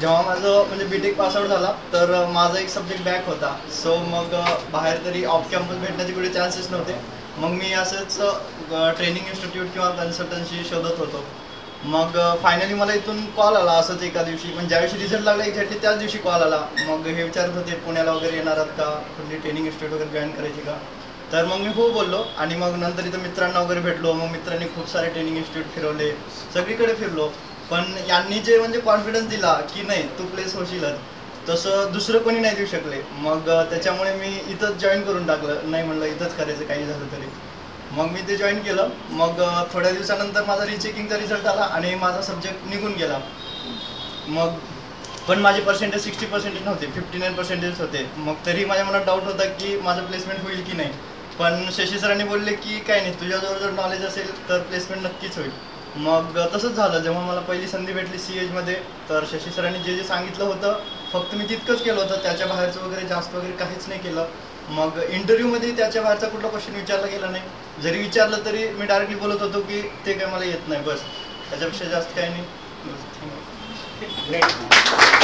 जेव्हा माझं म्हणजे बी टेक पासआउट झाला तर माझा एक सब्जेक्ट बॅक होता. सो मग बाहेर तरी ऑफ कॅम्पस भेटण्याचे कुठे चान्सेस नव्हते. मग मी असंच ट्रेनिंग इन्स्टिट्यूट किंवा कन्सल्टन्सी शोधत होतो. मग फायनली मला इथून कॉल आला असंच एका दिवशी. म्हणजे ज्या दिवशी रिझल्ट लागला एक्झॅक्टली त्याच दिवशी कॉल आला. मग हे विचारत होते पुण्याला वगैरे येणार आहात का? कुठली ट्रेनिंग इन्स्टिट्यूट वगैरे जॉईन करायची का? तर मग मी हो बोललो आणि मग नंतर इथं मित्रांना वगैरे भेटलो. मग मित्रांनी खूप सारे ट्रेनिंग इन्स्टिट्यूट फिरवले. सगळीकडे फिरलो. पण यांनी जे म्हणजे कॉन्फिडन्स दिला की नाही तू प्लेस होशीलच. तसं दुसरं कोणी नाही देऊ शकले. मग त्याच्यामुळे मी इथंच जॉईन करून टाकलं. नाही म्हणलं इथंच करायचं काही झालं तरी. मग मी ते जॉईन केलं. मग थोड्या दिवसानंतर माझा रिचेकिंगचा रिझल्ट आला आणि माझा सब्जेक्ट निघून गेला. मग पण माझे पर्सेंटेज सिक्स्टी पर्सेंटेज नव्हते फिफ्टी नाईन पर्सेंटेज होते. मग तरी माझ्या मनात डाऊट होता की माझं प्लेसमेंट होईल की नाही. पण शशी सरांनी बोलले की काय नाही तुझ्याजवळ जर नॉलेज असेल तर प्लेसमेंट नक्कीच होईल. मग तसंच झालं. जेव्हा मला पहिली संधी भेटली सी एजमध्ये तर शशी सरांनी जे जे सांगितलं होतं फक्त मी तितकंच केलं होतं. त्याच्या बाहेरचं वगैरे जास्त वगैरे काहीच नाही केलं. मग इंटरव्ह्यूमध्ये त्याच्या बाहेरचा कुठला क्वेश्चन विचारला गेला नाही. जरी विचारलं तरी मी डायरेक्टली बोलत होतो की ते काय मला येत नाही. बस. त्याच्यापेक्षा जास्त काही नाही. Great.